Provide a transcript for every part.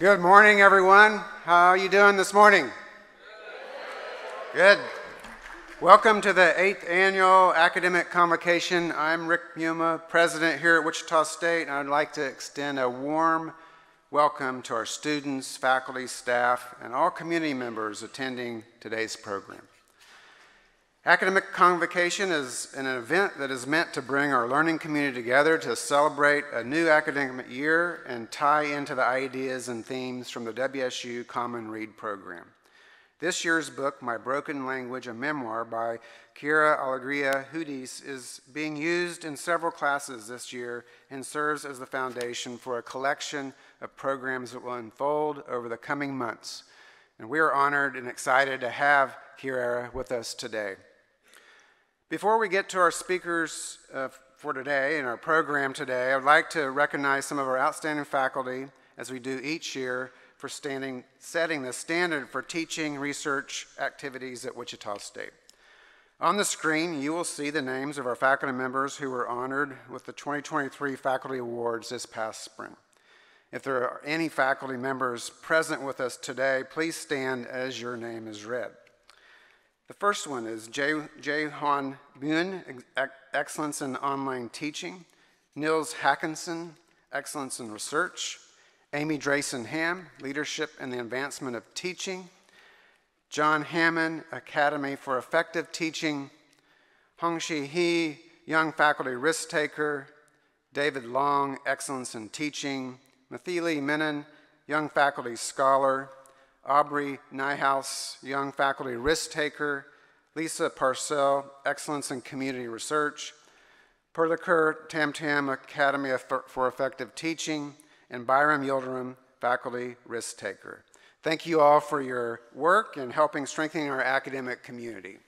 Good morning, everyone. How are you doing this morning? Good. Welcome to the eighth annual academic convocation. I'm Rick Muma, president here at Wichita State, and I'd like to extend a warm welcome to our students, faculty, staff, and all community members attending today's program. Academic Convocation is an event that is meant to bring our learning community together to celebrate a new academic year and tie into the ideas and themes from the WSU Common Read program. This year's book, My Broken Language, a memoir by Quiara Alegria Hudes, is being used in several classes this year and serves as the foundation for a collection of programs that will unfold over the coming months. And we are honored and excited to have Quiara with us today. Before we get to our speakers uh, for today and our program today, I would like to recognize some of our outstanding faculty, as we do each year, for standing, setting the standard for teaching research activities at Wichita State. On the screen, you will see the names of our faculty members who were honored with the 2023 Faculty Awards this past spring. If there are any faculty members present with us today, please stand as your name is read. The first one is Jay Han Bun, Excellence in Online Teaching, Nils Hakansson, Excellence in Research, Amy Drassen Ham, Leadership in the Advancement of Teaching, John Hammond, Academy for Effective Teaching, Hongshi He, Young Faculty Risk Taker, David Long, Excellence in Teaching, Mythili Menon, Young Faculty Scholar, Aubrey Nyhouse, Young Faculty Risk Taker, Lisa Parcell, Excellence in Community Research, Perliker Tam Tam Academy for Effective Teaching, and Bayram Yildirim, Faculty Risk Taker. Thank you all for your work in helping strengthen our academic community.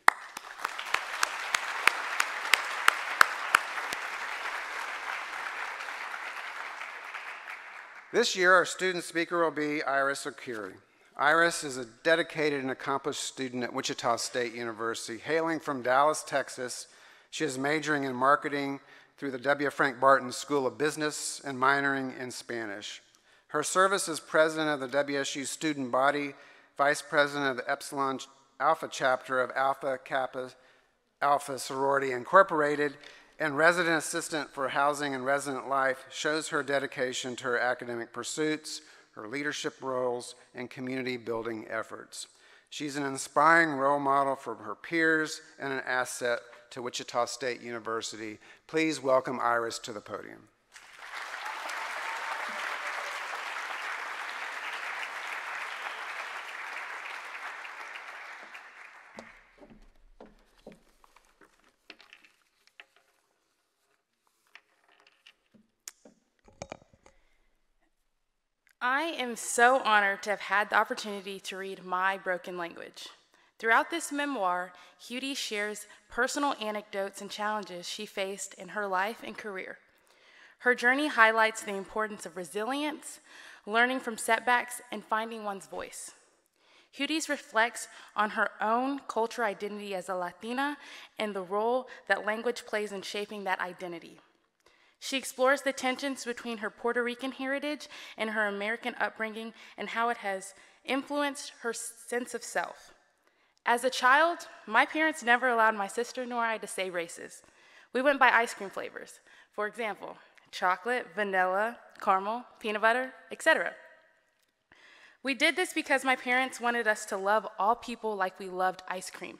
This year, our student speaker will be Iris Okiri. Iris is a dedicated and accomplished student at Wichita State University. Hailing from Dallas, Texas, she is majoring in marketing through the W. Frank Barton School of Business and minoring in Spanish. Her service as president of the WSU student body, vice president of the Epsilon Alpha chapter of Alpha Kappa Alpha Sorority Incorporated, and resident assistant for housing and resident life shows her dedication to her academic pursuits, her leadership roles, and community building efforts. She's an inspiring role model for her peers and an asset to Wichita State University. Please welcome Iris to the podium. I am so honored to have had the opportunity to read My Broken Language. Throughout this memoir, Hudes shares personal anecdotes and challenges she faced in her life and career. Her journey highlights the importance of resilience, learning from setbacks, and finding one's voice. Hudes reflects on her own cultural identity as a Latina and the role that language plays in shaping that identity. She explores the tensions between her Puerto Rican heritage and her American upbringing and how it has influenced her sense of self. As a child, my parents never allowed my sister nor I to say races. We went by ice cream flavors. For example, chocolate, vanilla, caramel, peanut butter, etc. We did this because my parents wanted us to love all people like we loved ice cream.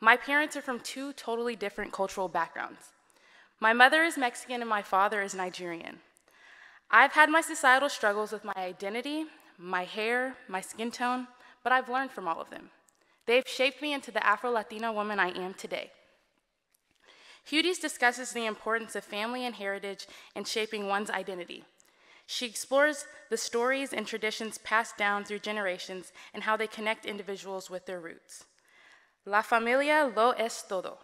My parents are from two totally different cultural backgrounds. My mother is Mexican and my father is Nigerian. I've had my societal struggles with my identity, my hair, my skin tone, but I've learned from all of them. They've shaped me into the Afro Latina woman I am today. Hudes discusses the importance of family and heritage in shaping one's identity. She explores the stories and traditions passed down through generations and how they connect individuals with their roots. La familia lo es todo.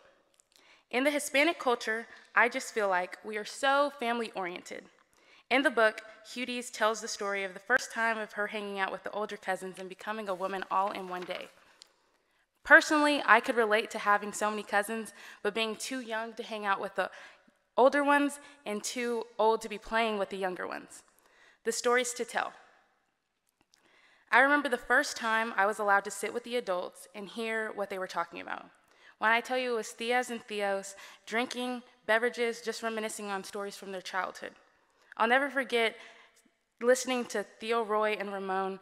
In the Hispanic culture, I just feel like we are so family oriented. In the book, Hudes tells the story of the first time of her hanging out with the older cousins and becoming a woman all in one day. Personally, I could relate to having so many cousins, but being too young to hang out with the older ones and too old to be playing with the younger ones. The stories to tell. I remember the first time I was allowed to sit with the adults and hear what they were talking about. When I tell you it was Tías and Tíos drinking beverages, just reminiscing on stories from their childhood. I'll never forget listening to Tío Roy and Ramon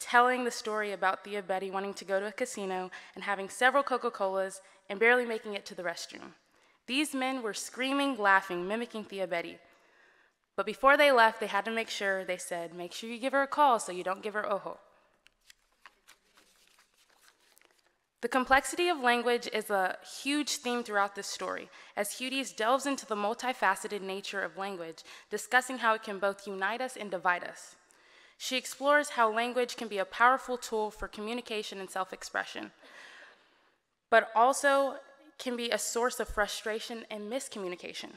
telling the story about Tía Betty wanting to go to a casino and having several Coca Colas and barely making it to the restroom. These men were screaming, laughing, mimicking Tía Betty. But before they left, they had to make sure, they said, make sure you give her a call so you don't give her ojo. The complexity of language is a huge theme throughout this story, as Hudes delves into the multifaceted nature of language, discussing how it can both unite us and divide us. She explores how language can be a powerful tool for communication and self expression, but also can be a source of frustration and miscommunication.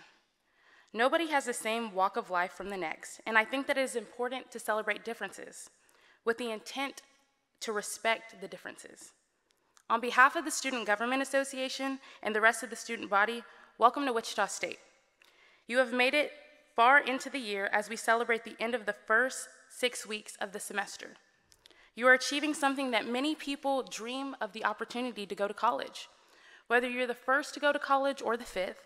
Nobody has the same walk of life from the next, and I think that it is important to celebrate differences with the intent to respect the differences. On behalf of the Student Government Association and the rest of the student body, welcome to Wichita State. You have made it far into the year as we celebrate the end of the first six weeks of the semester. You are achieving something that many people dream of the opportunity to go to college. Whether you're the first to go to college or the fifth,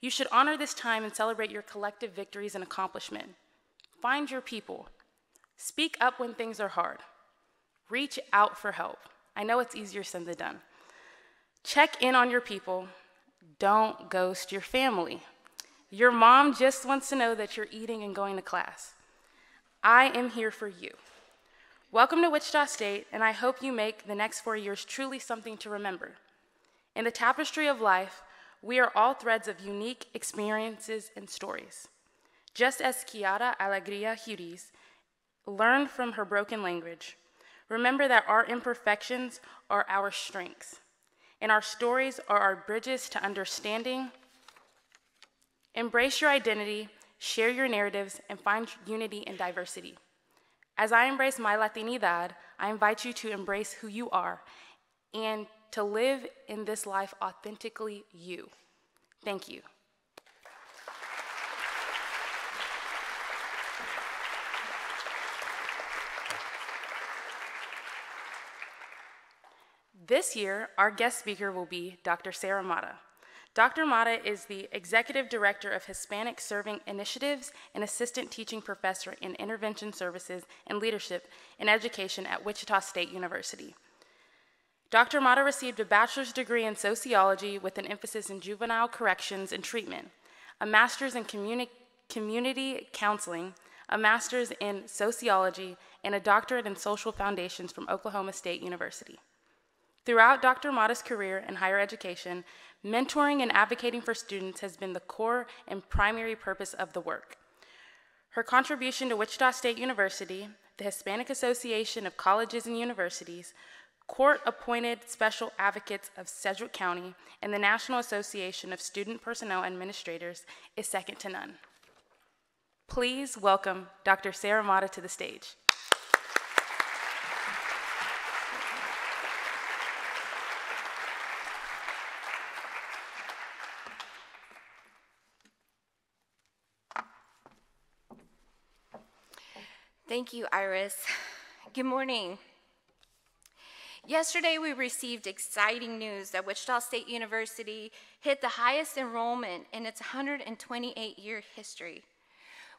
you should honor this time and celebrate your collective victories and accomplishment. Find your people. Speak up when things are hard. Reach out for help. I know it's easier said than done. Check in on your people. Don't ghost your family. Your mom just wants to know that you're eating and going to class. I am here for you. Welcome to Wichita State, and I hope you make the next four years truly something to remember. In the tapestry of life, we are all threads of unique experiences and stories. Just as Quiara Alegria Hudes learned from her broken language, remember that our imperfections are our strengths, and our stories are our bridges to understanding. Embrace your identity, share your narratives, and find unity in diversity. As I embrace my Latinidad, I invite you to embrace who you are and to live in this life authentically you. Thank you. This year, our guest speaker will be Dr. Sarah Mata. Dr. Mata is the Executive Director of Hispanic Serving Initiatives and Assistant Teaching Professor in Intervention Services and Leadership in Education at Wichita State University. Dr. Mata received a bachelor's degree in sociology with an emphasis in juvenile corrections and treatment, a master's in communi community counseling, a master's in sociology, and a doctorate in social foundations from Oklahoma State University. Throughout Dr. Mata's career in higher education, mentoring and advocating for students has been the core and primary purpose of the work. Her contribution to Wichita State University, the Hispanic Association of Colleges and Universities, court appointed special advocates of Sedgwick County, and the National Association of Student Personnel Administrators is second to none. Please welcome Dr. Sarah Mata to the stage. Thank you, Iris. Good morning. Yesterday, we received exciting news that Wichita State University hit the highest enrollment in its 128 year history.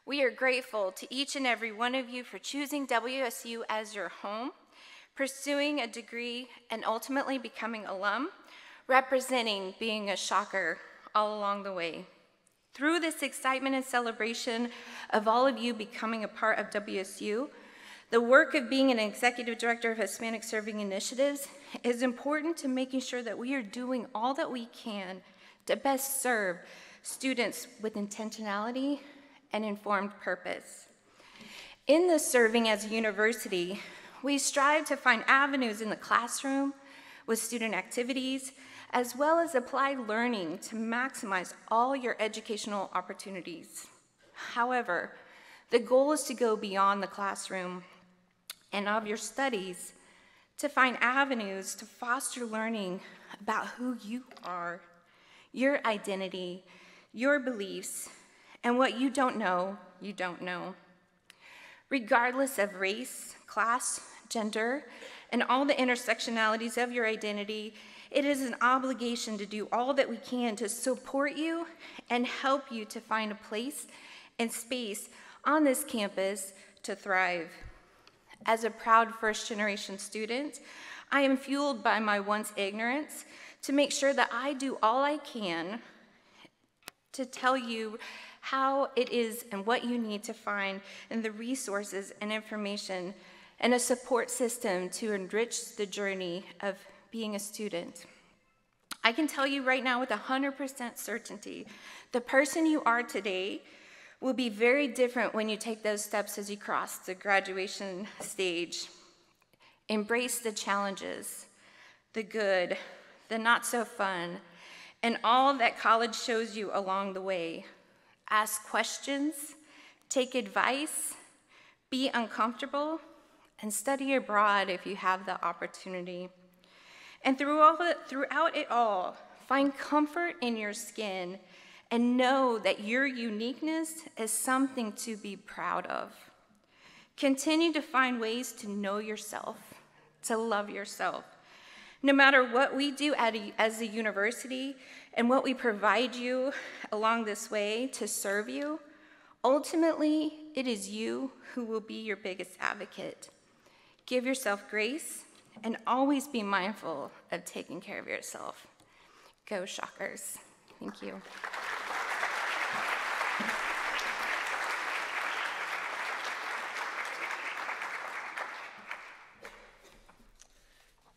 We are grateful to each and every one of you for choosing WSU as your home, pursuing a degree, and ultimately becoming alum, representing being a shocker all along the way. Through this excitement and celebration of all of you becoming a part of WSU, the work of being an executive director of Hispanic Serving Initiatives is important to making sure that we are doing all that we can to best serve students with intentionality and informed purpose. In the serving as a university, we strive to find avenues in the classroom with student activities, as well as applied learning to maximize all your educational opportunities. However, the goal is to go beyond the classroom and of your studies to find avenues to foster learning about who you are, your identity, your beliefs, and what you don't know, you don't know. Regardless of race, class, gender, and all the intersectionalities of your identity, it is an obligation to do all that we can to support you and help you to find a place and space on this campus to thrive. As a proud first generation student, I am fueled by my once ignorance to make sure that I do all I can to tell you how it is and what you need to find and the resources and information and a support system to enrich the journey of being a student. I can tell you right now with 100% certainty, the person you are today will be very different when you take those steps as you cross the graduation stage. Embrace the challenges, the good, the not so fun, and all that college shows you along the way. Ask questions, take advice, be uncomfortable, and study abroad if you have the opportunity. And throughout it all, find comfort in your skin and know that your uniqueness is something to be proud of. Continue to find ways to know yourself, to love yourself. No matter what we do a, as a university and what we provide you along this way to serve you, ultimately, it is you who will be your biggest advocate. Give yourself grace and always be mindful of taking care of yourself. Go Shockers. Thank you.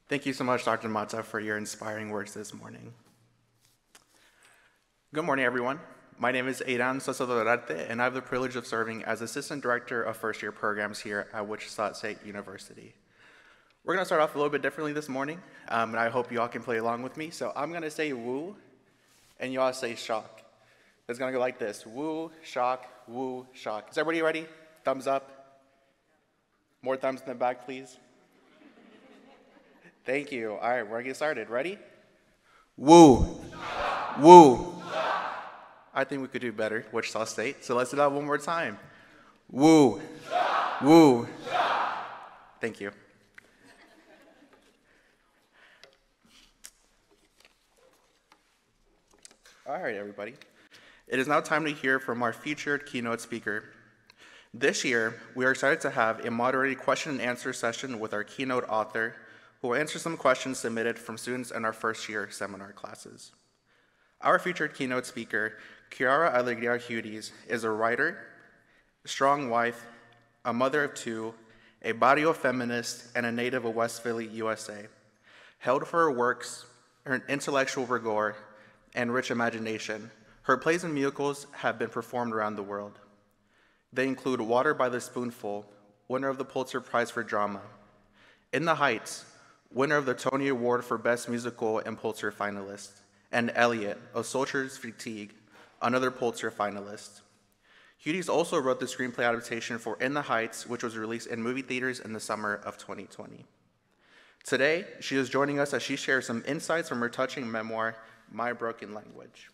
Thank you so much, Dr. Mata, for your inspiring words this morning. Good morning, everyone. My name is Aidan Sosa and I have the privilege of serving as Assistant Director of First Year Programs here at Wichita State University. We're going to start off a little bit differently this morning, um, and I hope you all can play along with me. So I'm going to say woo, and you all say shock. It's going to go like this woo, shock, woo, shock. Is everybody ready? Thumbs up. More thumbs in the back, please. Thank you. All right, we're going to get started. Ready? Woo. Woo. I think we could do better, Wichita State. So let's do that one more time. Woo. Woo. Thank you. All right, everybody. It is now time to hear from our featured keynote speaker. This year, we are excited to have a moderated question and answer session with our keynote author, who will answer some questions submitted from students in our first year seminar classes. Our featured keynote speaker, Quiara Alegria Hudes, is a writer, strong wife, a mother of two, a barrio feminist, and a native of West Philly, USA. Held for her works, her intellectual rigor, and rich imagination, her plays and musicals have been performed around the world. They include Water by the Spoonful, winner of the Pulitzer Prize for Drama, In the Heights, winner of the Tony Award for Best Musical and Pulitzer finalist, and Elliot, A Soldier's Fatigue, another Pulitzer finalist. Hudes also wrote the screenplay adaptation for In the Heights, which was released in movie theaters in the summer of 2020. Today, she is joining us as she shares some insights from her touching memoir, My Broken Language.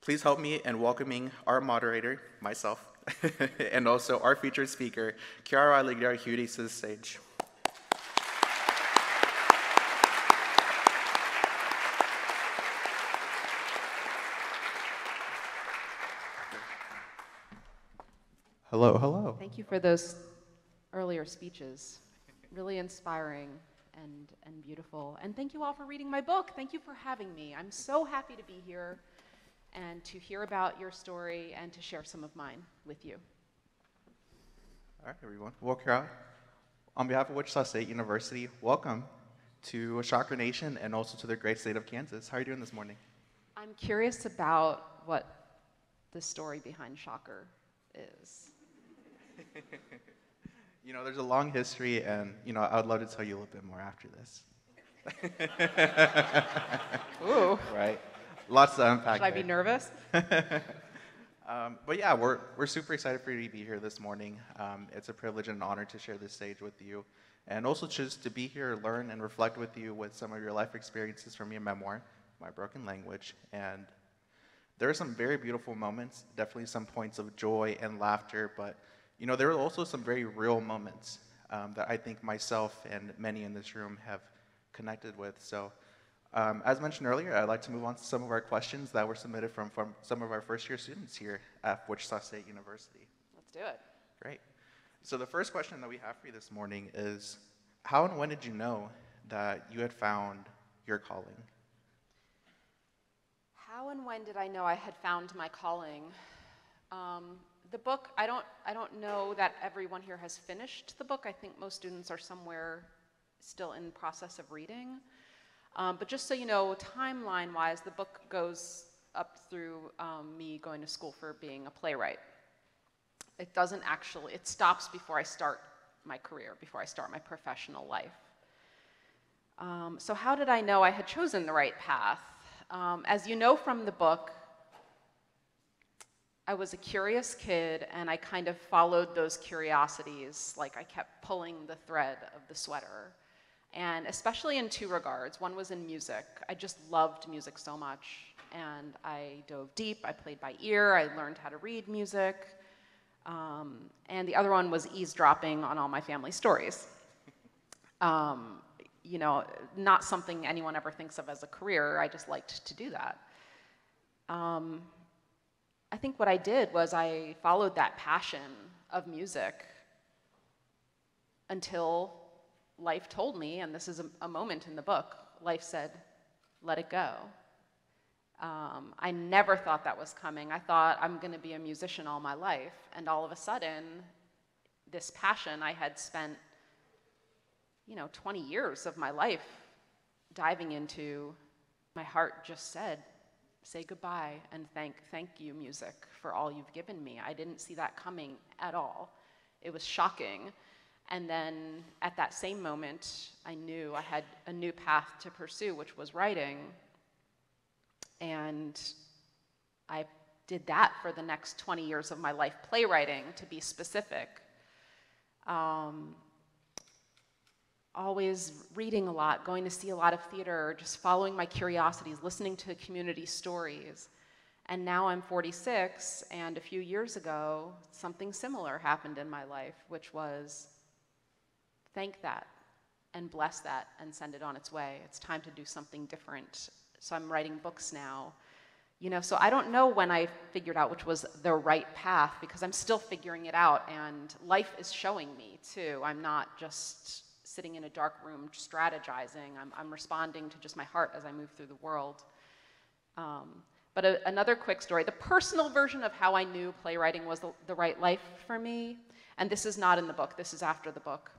Please help me in welcoming our moderator, myself, and also our featured speaker, Quiara Alegria Hudes, to the stage. Hello, hello. Thank you for those earlier speeches. Really inspiring and, and beautiful. And thank you all for reading my book. Thank you for having me. I'm so happy to be here and to hear about your story and to share some of mine with you. All right, everyone. Well, Kara, on behalf of Wichita State University, welcome to Shocker Nation and also to the great state of Kansas. How are you doing this morning? I'm curious about what the story behind Shocker is. you know, there's a long history, and you know, I would love to tell you a little bit more after this. Ooh. Right. Lots to unpack. Should I be nervous? um, but yeah, we're we're super excited for you to be here this morning. Um, it's a privilege and an honor to share this stage with you, and also just to be here, learn, and reflect with you with some of your life experiences from your memoir, My Broken Language, and there are some very beautiful moments, definitely some points of joy and laughter, but you know, there are also some very real moments. um, that I think myself and many in this room have connected with. So, um, as mentioned earlier, I'd like to move on to some of our questions that were submitted from, from some of our first year students here at Wichita State University. Let's do it. Great. So, the first question that we have for you this morning is How and when did you know that you had found your calling? How and when did I know I had found my calling? Um, the book, I don't, I don't know that everyone here has finished the book. I think most students are somewhere still in process of reading. Um, but just so you know, timeline-wise, the book goes up through um, me going to school for being a playwright. It doesn't actually, it stops before I start my career, before I start my professional life. Um, so how did I know I had chosen the right path? Um, as you know from the book, I was a curious kid and I kind of followed those curiosities, like I kept pulling the thread of the sweater. And especially in two regards. One was in music. I just loved music so much. And I dove deep. I played by ear. I learned how to read music. Um, and the other one was eavesdropping on all my family stories. Um, you know, not something anyone ever thinks of as a career. I just liked to do that. Um, I think what I did was I followed that passion of music until life told me, and this is a, a moment in the book, life said, let it go. Um, I never thought that was coming. I thought I'm going to be a musician all my life. And all of a sudden, this passion I had spent, you know, 20 years of my life diving into, my heart just said, say goodbye and thank, thank you, music, for all you've given me. I didn't see that coming at all. It was shocking. And then at that same moment, I knew I had a new path to pursue, which was writing. And I did that for the next 20 years of my life, playwriting, to be specific. Um, always reading a lot, going to see a lot of theater, just following my curiosities, listening to community stories. And now I'm 46, and a few years ago, something similar happened in my life, which was thank that and bless that and send it on its way. It's time to do something different. So I'm writing books now. You know, so I don't know when I figured out which was the right path because I'm still figuring it out and life is showing me too. I'm not just sitting in a dark room strategizing. I'm, I'm responding to just my heart as I move through the world. Um, but a, another quick story the personal version of how I knew playwriting was the, the right life for me, and this is not in the book, this is after the book.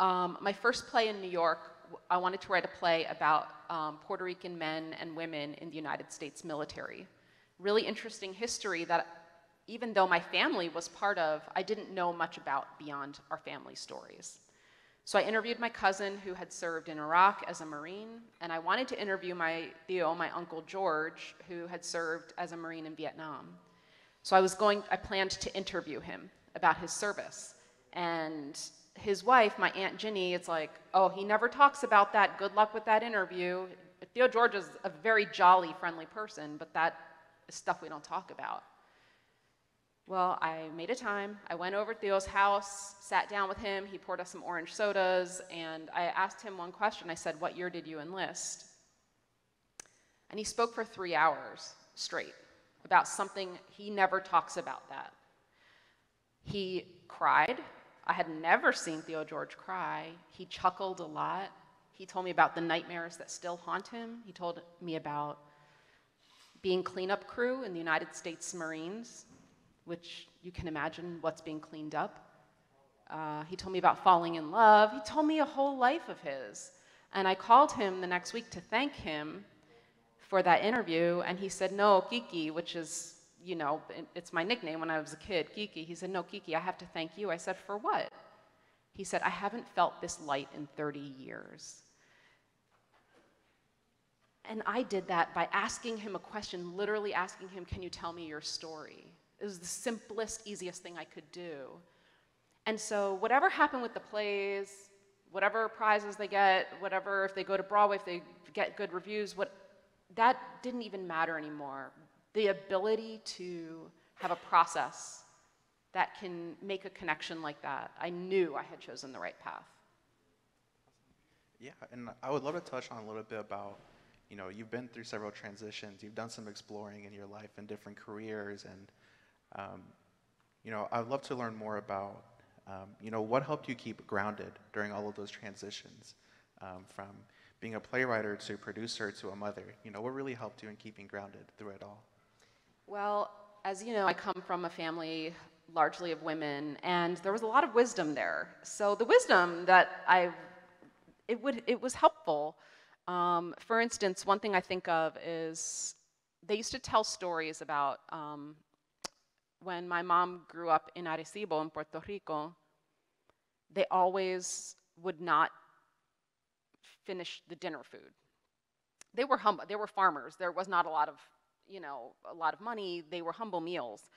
Um, my first play in New York, I wanted to write a play about um, Puerto Rican men and women in the United States military. Really interesting history that even though my family was part of, I didn't know much about beyond our family stories. So I interviewed my cousin who had served in Iraq as a Marine, and I wanted to interview my Tío, my uncle George, who had served as a Marine in Vietnam. So I was going, I planned to interview him about his service. And his wife, my Aunt Ginny, it's like, oh, he never talks about that. Good luck with that interview. Tío George is a very jolly, friendly person, but that is stuff we don't talk about. Well, I made a time. I went over to Tío's house, sat down with him. He poured us some orange sodas, and I asked him one question. I said, What year did you enlist? And he spoke for three hours straight about something he never talks about that. He cried. I had never seen Tío George cry. He chuckled a lot. He told me about the nightmares that still haunt him. He told me about being cleanup crew in the United States Marines which you can imagine what's being cleaned up. Uh, he told me about falling in love. He told me a whole life of his. And I called him the next week to thank him for that interview, and he said, No, Kiki, which is, you know, it's my nickname when I was a kid, Kiki. He said, No, Kiki, I have to thank you. I said, For what? He said, I haven't felt this light in 30 years. And I did that by asking him a question, literally asking him, Can you tell me your story? It was the simplest, easiest thing I could do. And so, whatever happened with the plays, whatever prizes they get, whatever, if they go to Broadway, if they get good reviews, what, that didn't even matter anymore. The ability to have a process that can make a connection like that, I knew I had chosen the right path. Yeah, and I would love to touch on a little bit about, you know, you've been through several transitions, you've done some exploring in your life in different careers, and, um, you know, I'd love to learn more about, um, you know, what helped you keep grounded during all of those transitions, um, from being a playwright to producer to a mother. You know, what really helped you in keeping grounded through it all? Well, as you know, I come from a family largely of women, and there was a lot of wisdom there. So the wisdom that I, it would, it was helpful. Um, for instance, one thing I think of is they used to tell stories about um, when my mom grew up in Arecibo in Puerto Rico. They always would not finish the dinner food. They were humble. They were farmers. There was not a lot of, you know, a lot of money. They were humble meals,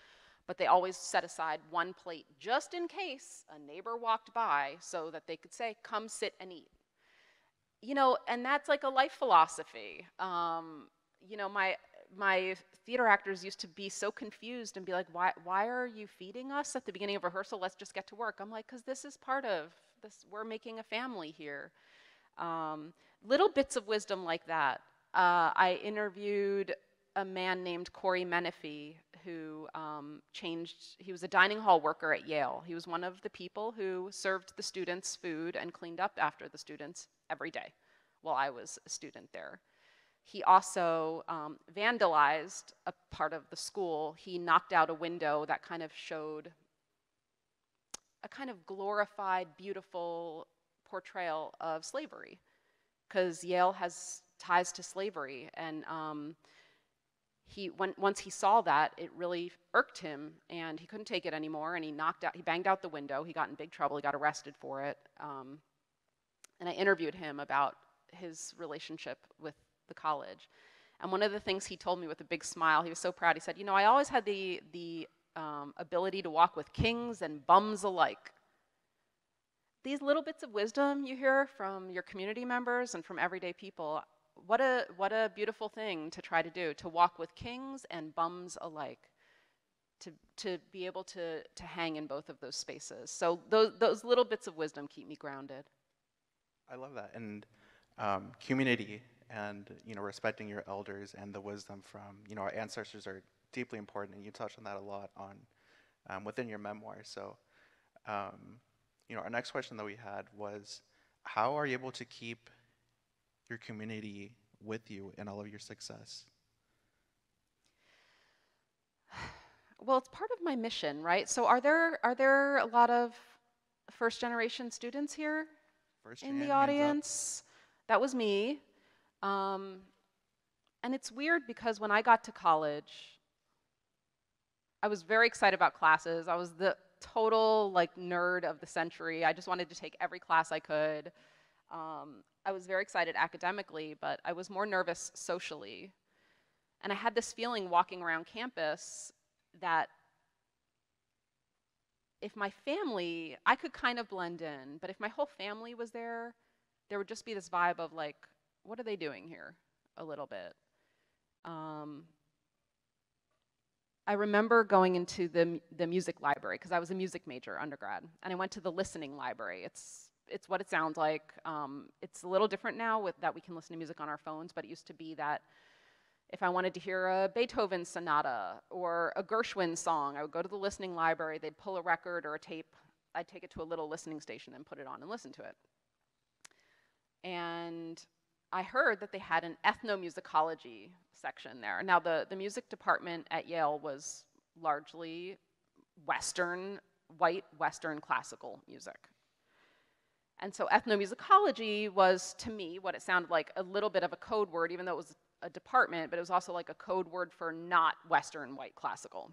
but they always set aside one plate just in case a neighbor walked by, so that they could say, "Come sit and eat." You know, and that's like a life philosophy. Um, you know, my my theater actors used to be so confused and be like, "Why why are you feeding us at the beginning of rehearsal? Let's just get to work." I'm like, "Cause this is part of this. We're making a family here." Um, little bits of wisdom like that. Uh, I interviewed a man named Corey Menafee who um, changed, he was a dining hall worker at Yale. He was one of the people who served the students food and cleaned up after the students every day while I was a student there. He also um, vandalized a part of the school. He knocked out a window that kind of showed a kind of glorified, beautiful portrayal of slavery, because Yale has ties to slavery, and um, he when, once he saw that, it really irked him, and he couldn't take it anymore, and he knocked out, he banged out the window. He got in big trouble. He got arrested for it, um, and I interviewed him about his relationship with the college. And one of the things he told me with a big smile, he was so proud. He said, "You know, I always had the the um, ability to walk with kings and bums alike these little bits of wisdom you hear from your community members and from everyday people, what a, what a beautiful thing to try to do, to walk with kings and bums alike, to, to be able to, to hang in both of those spaces. So those, those little bits of wisdom keep me grounded. I love that. And um, community and, you know, respecting your elders and the wisdom from, you know, our ancestors are deeply important, and you touch on that a lot on um, within your memoir. So um, you know, our next question that we had was, how are you able to keep your community with you in all of your success? Well, it's part of my mission, right? So, are there are there a lot of first generation students here First in the audience? That was me. Um, and it's weird because when I got to college, I was very excited about classes. I was the total like nerd of the century. I just wanted to take every class I could. Um, I was very excited academically, but I was more nervous socially. And I had this feeling walking around campus that if my family, I could kind of blend in, but if my whole family was there, there would just be this vibe of like, what are they doing here? A little bit. Um, I remember going into the, the music library because I was a music major undergrad, and I went to the listening library. It's, it's what it sounds like. Um, it's a little different now with that we can listen to music on our phones, but it used to be that if I wanted to hear a Beethoven sonata or a Gershwin song, I would go to the listening library, they'd pull a record or a tape, I'd take it to a little listening station and put it on and listen to it. And I heard that they had an ethnomusicology section there. Now, the, the music department at Yale was largely Western, white Western classical music. And so ethnomusicology was, to me, what it sounded like a little bit of a code word, even though it was a department, but it was also like a code word for not Western white classical.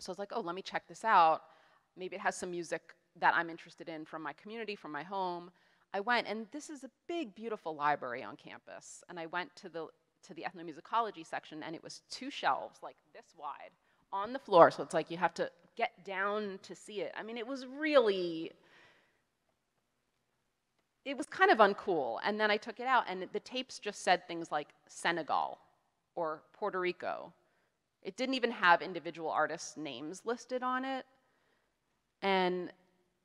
So I was like, oh, let me check this out. Maybe it has some music that I'm interested in from my community, from my home. I went, and this is a big, beautiful library on campus. And I went to the to the ethnomusicology section, and it was two shelves, like this wide, on the floor. So it's like you have to get down to see it. I mean, it was really, it was kind of uncool. And then I took it out, and the tapes just said things like Senegal or Puerto Rico. It didn't even have individual artists' names listed on it. And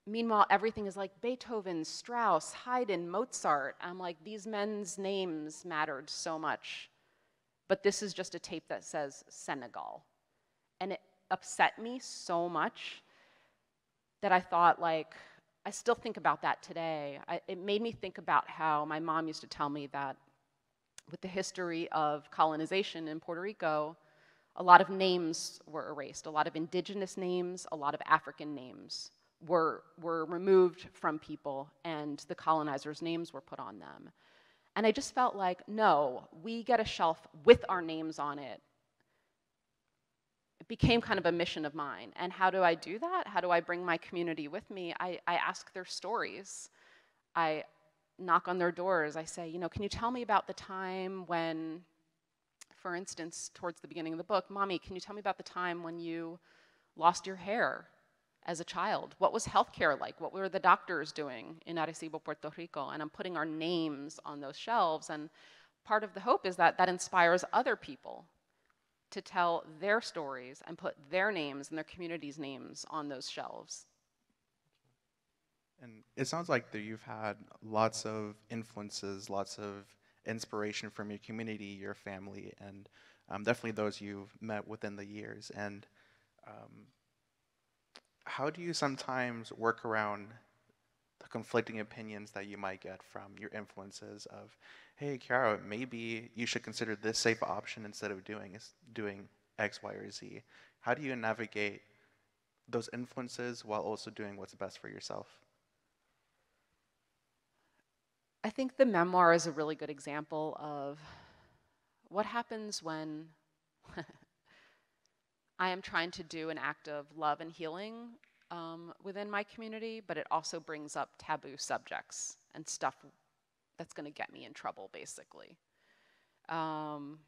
meanwhile, everything is like Beethoven, Strauss, Haydn, Mozart. I'm like, these men's names mattered so much. But this is just a tape that says Senegal. And it upset me so much that I thought, like, I still think about that today. I, it made me think about how my mom used to tell me that with the history of colonization in Puerto Rico, a lot of names were erased, a lot of indigenous names, a lot of African names were, were removed from people, and the colonizers' names were put on them. And I just felt like, no, we get a shelf with our names on it. It became kind of a mission of mine. And how do I do that? How do I bring my community with me? I, I ask their stories. I knock on their doors. I say, you know, can you tell me about the time when for instance, towards the beginning of the book, Mommy, can you tell me about the time when you lost your hair as a child? What was healthcare like? What were the doctors doing in Arecibo, Puerto Rico? And I'm putting our names on those shelves. And part of the hope is that that inspires other people to tell their stories and put their names and their community's names on those shelves. And it sounds like that you've had lots of influences, lots of inspiration from your community, your family, and um, definitely those you've met within the years. And um, how do you sometimes work around the conflicting opinions that you might get from your influences of, hey, Quiara, maybe you should consider this safe option instead of doing doing X, Y, or Z. How do you navigate those influences while also doing what's best for yourself? I think the memoir is a really good example of what happens when I am trying to do an act of love and healing um, within my community, but it also brings up taboo subjects and stuff that's going to get me in trouble, basically. Um,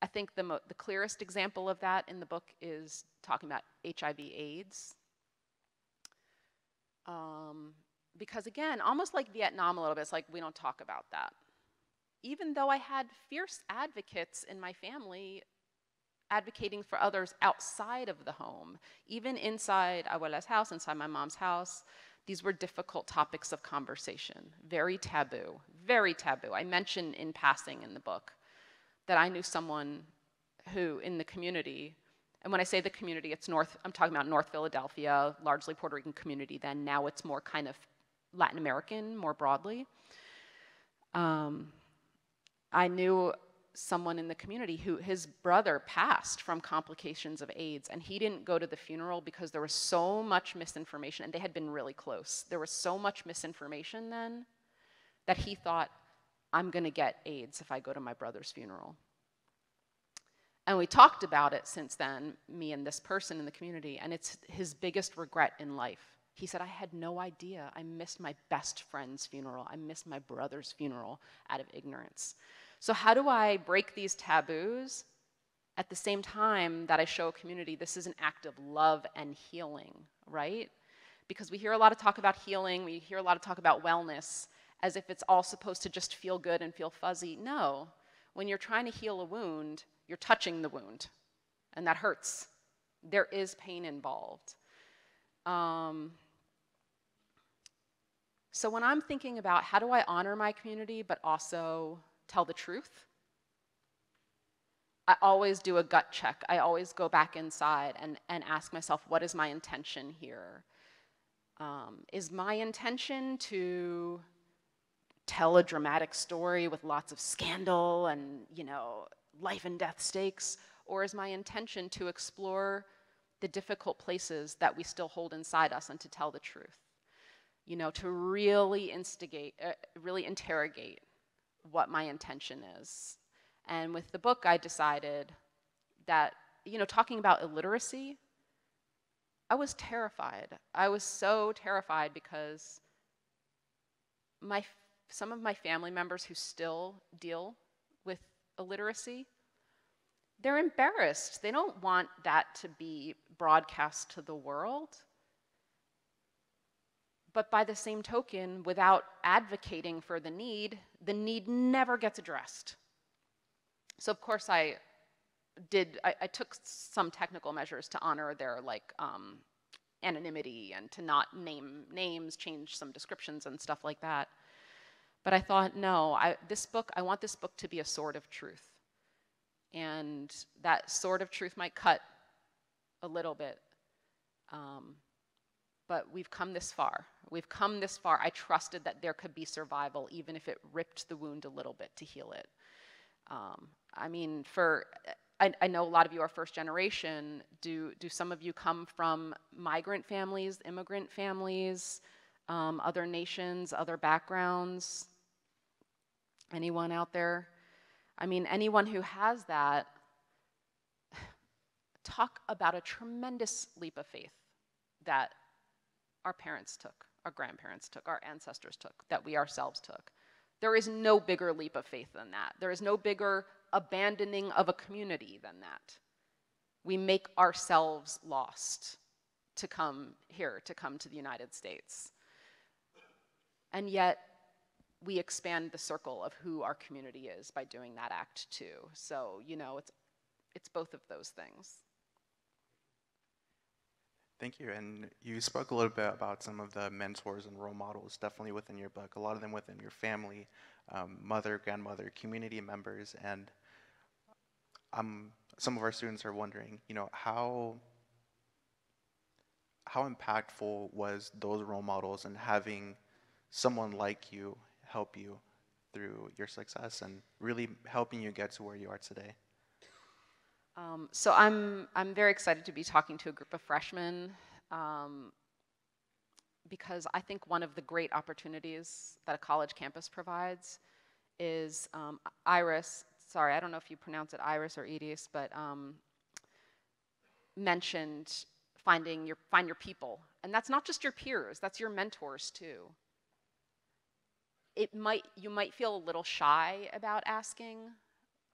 I think the, the clearest example of that in the book is talking about HIV/AIDS. Um, because again, almost like Vietnam a little bit, it's like we don't talk about that. Even though I had fierce advocates in my family advocating for others outside of the home, even inside Abuela's house, inside my mom's house, these were difficult topics of conversation, very taboo, very taboo. I mention in passing in the book that I knew someone who in the community and when I say the community, it's North, I'm talking about North Philadelphia, largely Puerto Rican community then. Now it's more kind of Latin American more broadly. Um, I knew someone in the community who his brother passed from complications of AIDS, and he didn't go to the funeral because there was so much misinformation, and they had been really close. There was so much misinformation then that he thought, I'm going to get AIDS if I go to my brother's funeral. And we talked about it since then, me and this person in the community, and it's his biggest regret in life he said, I had no idea. I missed my best friend's funeral. I missed my brother's funeral out of ignorance. So, how do I break these taboos at the same time that I show a community this is an act of love and healing, right? Because we hear a lot of talk about healing, we hear a lot of talk about wellness as if it's all supposed to just feel good and feel fuzzy. No. When you're trying to heal a wound, you're touching the wound, and that hurts. There is pain involved. Um, so when I'm thinking about how do I honor my community but also tell the truth, I always do a gut check. I always go back inside and, and ask myself, what is my intention here? Um, is my intention to tell a dramatic story with lots of scandal and, you know, life and death stakes? Or is my intention to explore the difficult places that we still hold inside us and to tell the truth? you know, to really instigate, uh, really interrogate what my intention is. And with the book, I decided that, you know, talking about illiteracy, I was terrified. I was so terrified because my, some of my family members who still deal with illiteracy, they're embarrassed. They don't want that to be broadcast to the world. But by the same token, without advocating for the need, the need never gets addressed. So of course I did, I, I took some technical measures to honor their like um, anonymity and to not name names, change some descriptions and stuff like that. But I thought, no, I, this book, I want this book to be a sword of truth. And that sword of truth might cut a little bit. Um, but we've come this far. We've come this far. I trusted that there could be survival, even if it ripped the wound a little bit to heal it. Um, I mean, for I, I, know a lot of you are first generation. Do do some of you come from migrant families, immigrant families, um, other nations, other backgrounds? Anyone out there? I mean, anyone who has that, talk about a tremendous leap of faith that our parents took, our grandparents took, our ancestors took, that we ourselves took. There is no bigger leap of faith than that. There is no bigger abandoning of a community than that. We make ourselves lost to come here, to come to the United States. And yet, we expand the circle of who our community is by doing that act too. So, you know, it's, it's both of those things. Thank you. And you spoke a little bit about some of the mentors and role models, definitely within your book, a lot of them within your family, um, mother, grandmother, community members. And um, some of our students are wondering, you know, how, how impactful was those role models and having someone like you help you through your success and really helping you get to where you are today? Um, so I'm, I'm very excited to be talking to a group of freshmen um, because I think one of the great opportunities that a college campus provides is um, Iris, sorry, I don't know if you pronounce it Iris or Edis, but um, mentioned finding your, find your people. And that's not just your peers, that's your mentors too it might you might feel a little shy about asking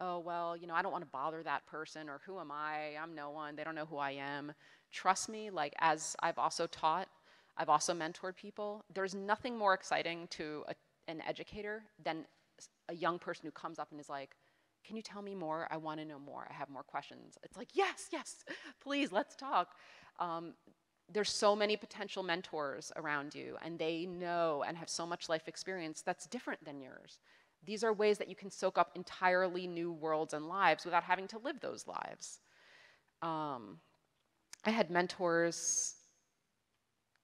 oh well you know i don't want to bother that person or who am i? I'm no one. They don't know who i am. Trust me like as i've also taught i've also mentored people there's nothing more exciting to a, an educator than a young person who comes up and is like can you tell me more? I want to know more. I have more questions. It's like yes yes please let's talk. Um, there's so many potential mentors around you and they know and have so much life experience that's different than yours these are ways that you can soak up entirely new worlds and lives without having to live those lives. Um, i had mentors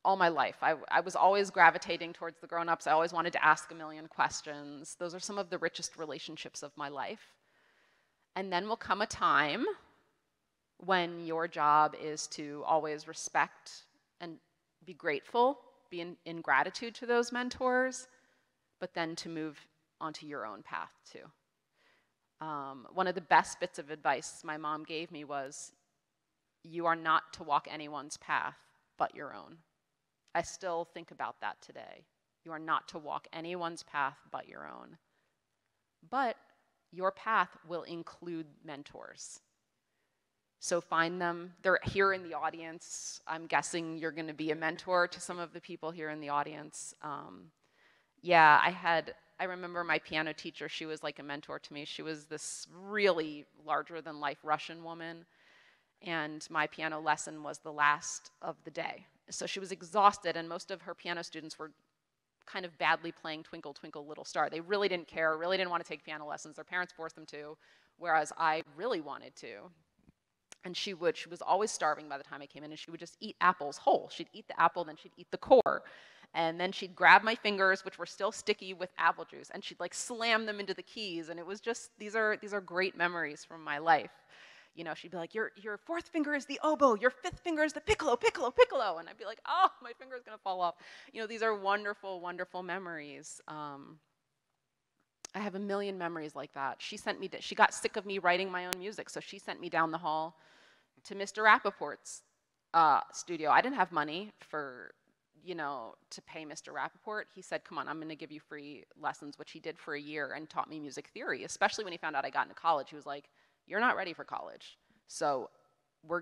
all my life. I, I was always gravitating towards the grown-ups. I always wanted to ask a million questions. Those are some of the richest relationships of my life. And then will come a time when your job is to always respect and be grateful, be in, in gratitude to those mentors, but then to move onto your own path too. Um, one of the best bits of advice my mom gave me was you are not to walk anyone's path but your own. I still think about that today. You are not to walk anyone's path but your own. But your path will include mentors. So find them. They're here in the audience. I'm guessing you're going to be a mentor to some of the people here in the audience. Um, yeah, I had, I remember my piano teacher, she was like a mentor to me. She was this really larger than life Russian woman. And my piano lesson was the last of the day. So she was exhausted, and most of her piano students were kind of badly playing Twinkle, Twinkle, Little Star. They really didn't care, really didn't want to take piano lessons. Their parents forced them to, whereas I really wanted to. And she would, she was always starving by the time I came in, and she would just eat apples whole. She'd eat the apple, then she'd eat the core. And then she'd grab my fingers, which were still sticky with apple juice, and she'd like slam them into the keys. And it was just, these are, these are great memories from my life. You know, she'd be like, your, your fourth finger is the oboe, your fifth finger is the piccolo, piccolo, piccolo. And I'd be like, oh, my finger's gonna fall off. You know, these are wonderful, wonderful memories. Um, I have a million memories like that. She sent me, she got sick of me writing my own music, so she sent me down the hall to Mr. Rappaport's uh, studio. I didn't have money for, you know, to pay Mr. Rappaport. He said, come on, I'm gonna give you free lessons, which he did for a year and taught me music theory, especially when he found out I got into college. He was like, you're not ready for college. So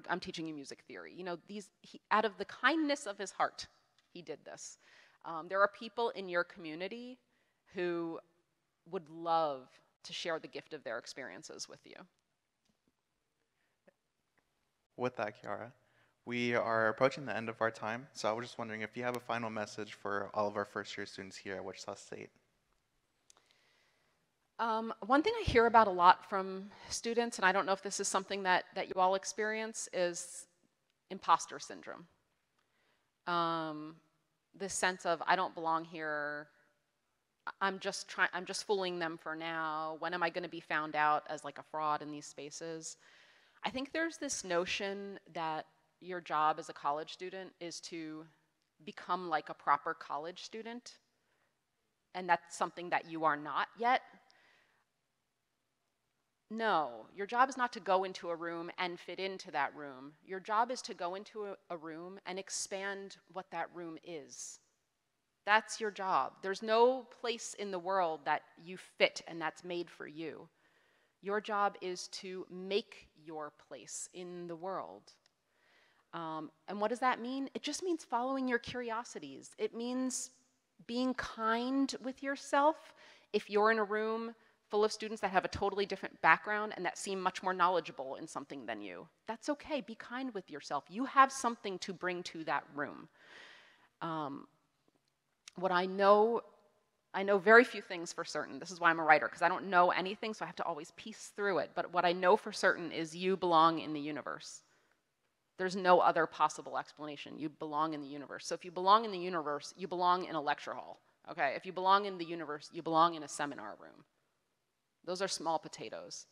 I'm teaching you music theory. You know, these, he, out of the kindness of his heart, he did this. Um, there are people in your community who would love to share the gift of their experiences with you with that, Quiara, We are approaching the end of our time, so I was just wondering if you have a final message for all of our first year students here at Wichita State. Um, one thing I hear about a lot from students, and I don't know if this is something that, that you all experience, is imposter syndrome. Um, this sense of I don't belong here. I'm just trying. I'm just fooling them for now. When am I going to be found out as like a fraud in these spaces? I think there's this notion that your job as a college student is to become like a proper college student, and that's something that you are not yet. No, your job is not to go into a room and fit into that room. Your job is to go into a, a, room and expand what that room is. That's your job. There's no place in the world that you fit and that's made for you. Your job is to make your place in the world. Um, and what does that mean? It just means following your curiosities. It means being kind with yourself. If you're in a room full of students that have a totally different background and that seem much more knowledgeable in something than you. That's okay. Be kind with yourself. You have something to bring to that room. Um, what I know, I know very few things for certain. This is why I'm a writer, because I don't know anything, so I have to always piece through it. But what I know for certain is you belong in the universe. There's no other possible explanation. You belong in the universe. So if you belong in the universe, you belong in a lecture hall. Okay? If you belong in the universe, you belong in a seminar room. Those are small potatoes.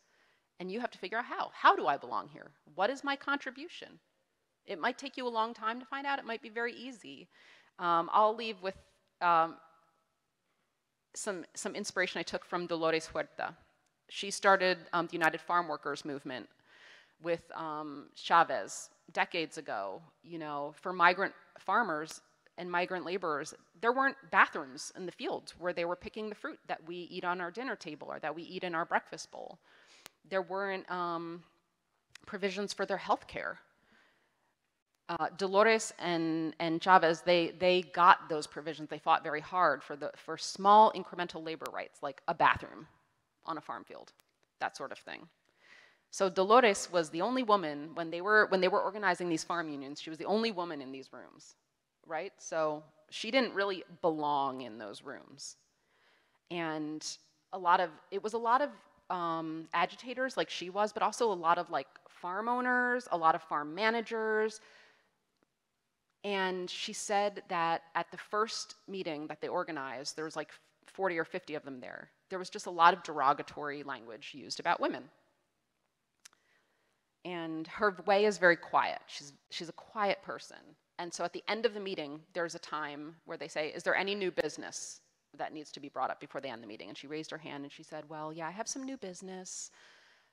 And you have to figure out how. How do I belong here? What is my contribution? It might take you a long time to find out. It might be very easy. Um, I'll leave with um, some, some inspiration I took from Dolores Huerta. She started um, the United Farm Workers movement with um, Chavez decades ago. You know, for migrant farmers, and migrant laborers, there weren't bathrooms in the fields where they were picking the fruit that we eat on our dinner table or that we eat in our breakfast bowl. There weren't um, provisions for their health care. Uh, Dolores and, and Chavez, they, they got those provisions. They fought very hard for, the, for small incremental labor rights, like a bathroom on a farm field, that sort of thing. So Dolores was the only woman, when they, were, when they were organizing these farm unions, she was the only woman in these rooms right? So she didn't really belong in those rooms. And a lot of, it was a lot of um, agitators like she was, but also a lot of like farm owners, a lot of farm managers. And she said that at the first meeting that they organized, there was like 40 or 50 of them there. There was just a lot of derogatory language used about women. And her way is very quiet. She's, she's a quiet person. And so at the end of the meeting, there's a time where they say, Is there any new business that needs to be brought up before they end the meeting? And she raised her hand and she said, Well, yeah, I have some new business.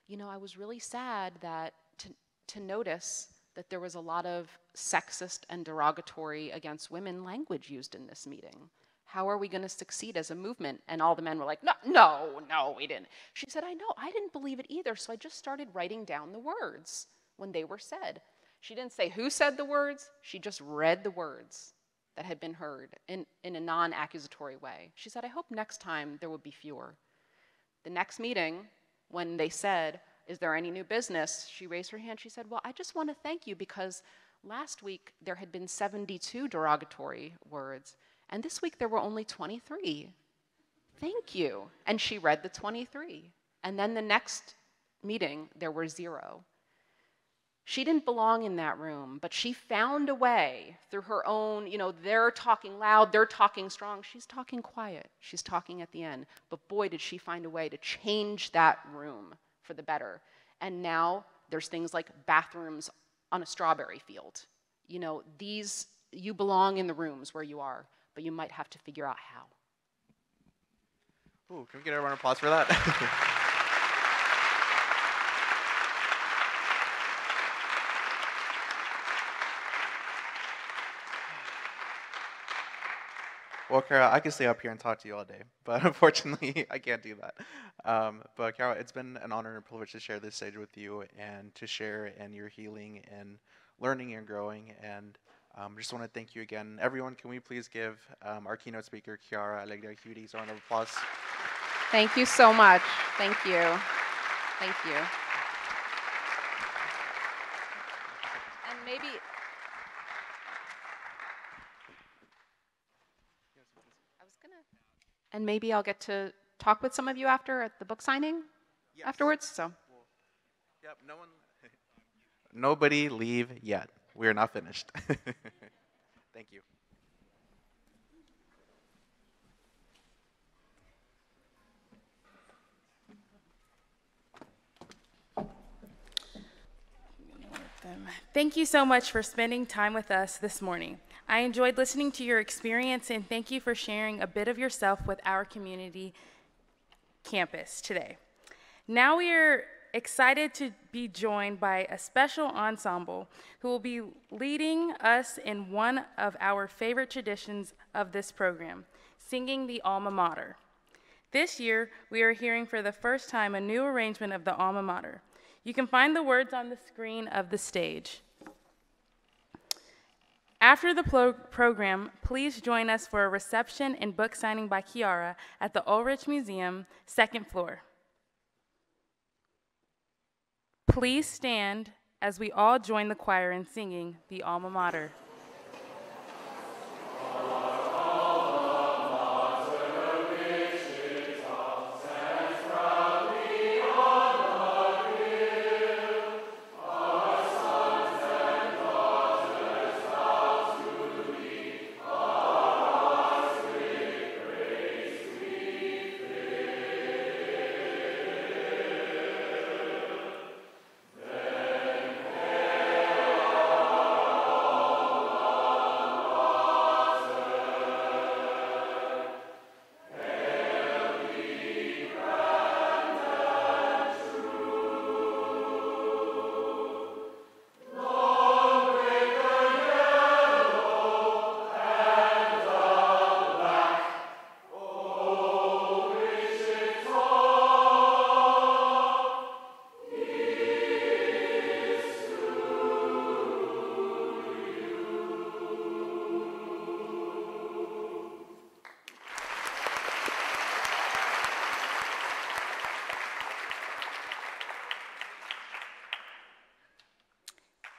You know, I was really sad that to, to notice that there was a lot of sexist and derogatory against women language used in this meeting. How are we going to succeed as a movement? And all the men were like, no, no, no, we didn't. She said, I know, I didn't believe it either, so I just started writing down the words when they were said. She didn't say who said the words, she just read the words that had been heard in, in a non accusatory way. She said, I hope next time there will be fewer. The next meeting, when they said, Is there any new business? She raised her hand. She said, Well, I just want to thank you because last week there had been 72 derogatory words, and this week there were only 23. Thank you. And she read the 23. And then the next meeting, there were zero. She didn't belong in that room, but she found a way through her own, you know, they're talking loud, they're talking strong. She's talking quiet. She's talking at the end. But boy, did she find a way to change that room for the better. And now there's things like bathrooms on a strawberry field. You know, these, you belong in the rooms where you are, but you might have to figure out how. Ooh, can we get everyone applause for that? Well, Carol, I could stay up here and talk to you all day, but unfortunately, I can't do that. Um, but Carol, it's been an honor and privilege to share this stage with you and to share in your healing and learning and growing. And um, just want to thank you again. Everyone, can we please give um, our keynote speaker, Quiara Alegria Hudes, a round of applause? Thank you so much. Thank you. Thank you. And maybe. I was gonna. And maybe I'll get to talk with some of you after at the book signing yes. afterwards. So. Well, yep, no one. Nobody leave yet. We are not finished. Thank you. Thank you so much for spending time with us this morning. I enjoyed listening to your experience and thank you for sharing a bit of yourself with our community campus today. Now we are excited to be joined by a special ensemble who will be leading us in one of our favorite traditions of this program, singing the alma mater. This year, we are hearing for the first time a new arrangement of the alma mater. You can find the words on the screen of the stage. After the pro- program, please join us for a reception and book signing by Quiara at the Ulrich Museum, second floor. Please stand as we all join the choir in singing the alma mater.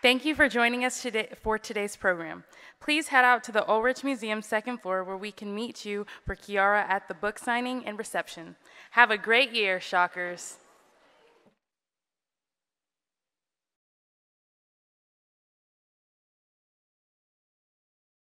Thank you for joining us today for today's program. Please head out to the Ulrich Museum second floor where we can meet you for Quiara at the book signing and reception. Have a great year, Shockers.